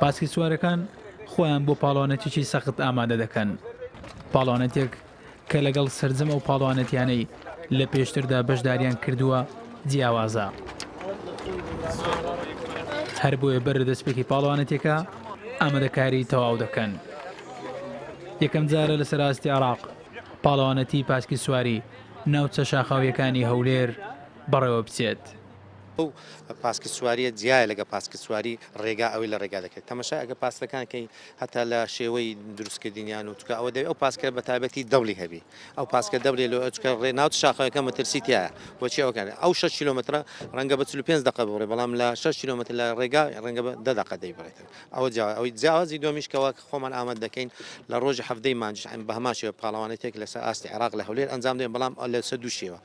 باسکیسوارەکان خۆیان بۆ پاڵوانەتێکی سەخت ئامادە دەکەن پاڵوانەتێک کە لەگەڵ سرجەم ئەو پاڵوانەتیانەی لە پێشتردا بەشداریان کردووە جیاوازە هەر بۆیە بەرە دەستپێکی پاڵوانەتێکە ئامادەکاری تەواو دەکەن یەکەم جارە لە سەراستی عراق پاڵەوانەتی پاسکی سواری ناوچە شاخاویەکانی هەولێر بەڕێوە بچێت. ئەو پاسکسوارە جیایە لەگە پاسکسواری ڕێگا ئەوەی لە ڕێگا دەکرێت تەمەشا ئەگە پاسەکان کەی هەتا لە شێوەی دروستکردنیان و چکە ئەوە دەێت ئەو پاسکە بە تابەتی دەڵی هەبی ئەو پاسکە دەبێت لە ئەچکە ڕێ ناوت شاخەکە مەترسیتە بۆچی ئەوکان ئەو 6 کیلومترە ڕەنگە بە 5 دقە بڕێ بەڵام لە 6 کیلومتر لە ڕێگا ڕەنگە بە دەدەقە دەی بڕێتن ئەوە جاوە ئەوی جیاوازی دۆمیشکەوە خۆمان ئاماد دەکەین لە ڕۆژی هەفتەی مانجش ئەم بەهماشەوە پاڵەوانێتێک لەسەر ئاستی عراق لە هەولێر ئەنجام دێن بەڵام لەسەر دووشەوە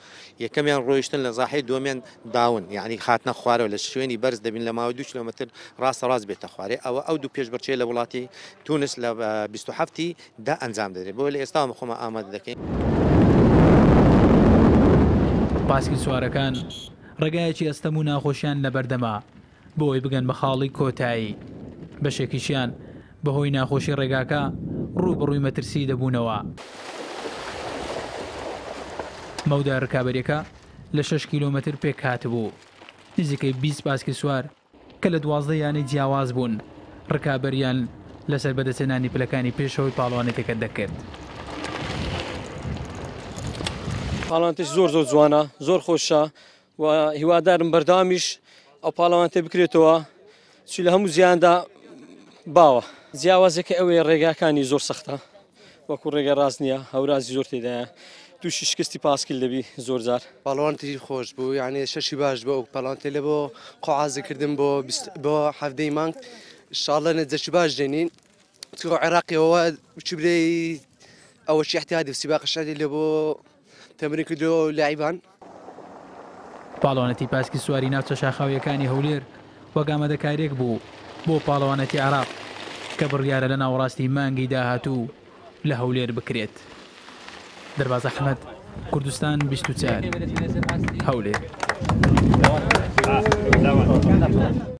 یەکەمیان ڕۆیشتن لە زاحەی دووەمیان داون یانی هاتنە خوارەوە لە شوێنی بەرز دەبین لە ماوەی دوو کیلۆمەتر ڕاستە ڕاست بێتە خوارێ ئەوە ئەو دوو پێشبڕکێ لە وڵاتی تونس لە بیست و حەفت ی دا ئەنجام دەدرێت بۆیە لە ئێستاوە خۆمان ئامادە دەکەین. پاسکیلسوارەکان ڕێگایەکی ئەستەم و ناخۆشیان لەبەردەمە، بۆئەوەی بگەن بە خاڵی کۆتایی، بەشێکیشیان بەهۆی ناخۆشی ڕێگاکە ڕووبەڕووی مەترسی دەبوونەوە. مەودا رکابەریەکە لە شەش کیلۆمەتر پێکهاتبوو، نزیکەی بیست باسکیسوار کە لە دوازدە یانەی جیاواز بوون رکابەرییان لەسەر بەدەستهێنانی پلەکانی پێشەوەی پاڵەوانێتیەکە دەکرد. پاڵەوانێتیەکی زۆر زۆر جوانە زۆر خۆشە وە هیوادارم بەردەوامیش ئەو پاڵەوانتە بکرێتەوە چی لە هەموو جیاندا باوە جیاوازەکە ئەوەیە ڕێگاکانی زۆر سەختە وەکو ڕێگە ڕاست نییە هەورازی زۆر تێدایە تووشی شکستی پاسکیل دەبی زۆر جار پاڵوان تری خۆش بوو یعنی شەشی باش بۆ ئەو پەڵانتێ لە بۆ قوعازکردن بۆ بۆ حەفدەی مانگ شاڵە نەجەشی باش دێنین تۆ عێراقی ئەوە بچی برێی ئەوە چی احتیادی سیباق شادی لە بۆ تەمرین کردو لاعیبان پاڵەوانێتی پاسکی سواری ناوچە شاخاوییەکانی هەولێر وەک ئامادەکارییەک بوو بۆ پاڵەوانێتی عێراق کە بڕیارە لە ناوەڕاستی مانگی داهاتوو لە هەولێر بکرێت. دەرباز ئەحمەد، کوردستان بیست و چوار، هەولێر.